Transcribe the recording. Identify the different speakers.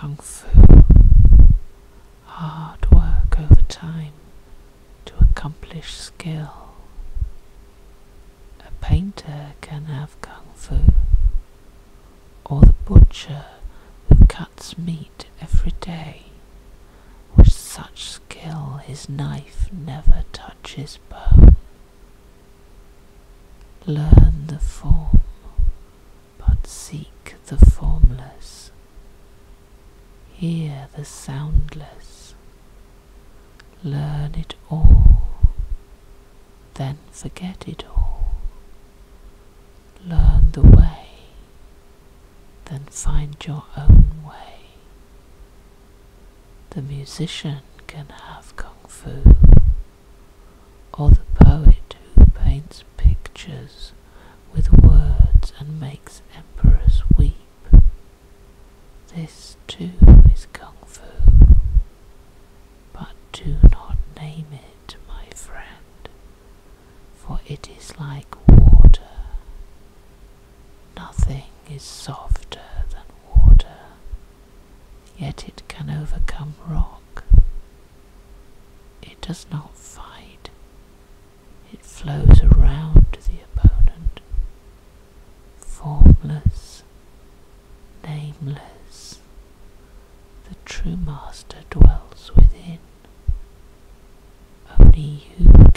Speaker 1: Kung Fu. Hard work over time to accomplish skill. A painter can have Kung Fu, or the butcher who cuts meat every day. With such skill his knife never touches bone. Learn the form, but seek the formless. Hear the soundless. Learn it all, then forget it all. Learn the way, then find your own way. The musician can have kung fu, or the poet who paints pictures This too is kung fu, but do not name it, my friend, for it is like water. Nothing is softer than water, yet it can overcome rock. It does not fight, it flows around the nameless. The true master dwells within. Only you